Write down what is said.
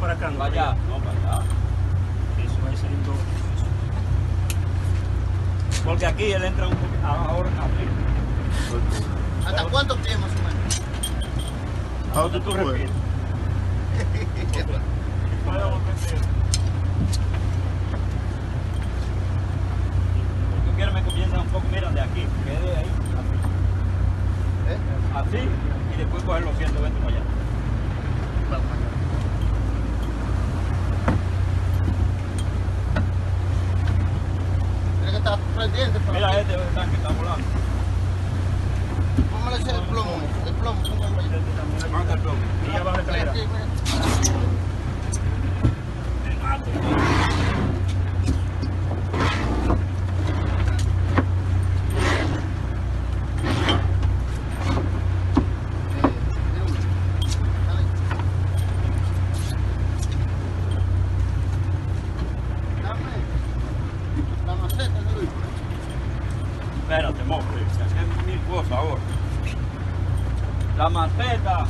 para acá, no Para allá, no, para allá. Eso va a ser un doble. Porque aquí él entra un poquito, ahora arriba. ¿Hasta cuántos pies más o menos? ¿A dónde tú refieres? puedes? Tú quieres me comienza un poco, mira, de aquí, quede ahí, ¿Eh? así, así, y después coger los 120 para allá. Vamos allá. Tiene que estar pendiente para Mira este tanque está volando. Póngale ese plomo, el plomo, ahí. Marca el plomo. Y ya va a Mira escalera. da manteiga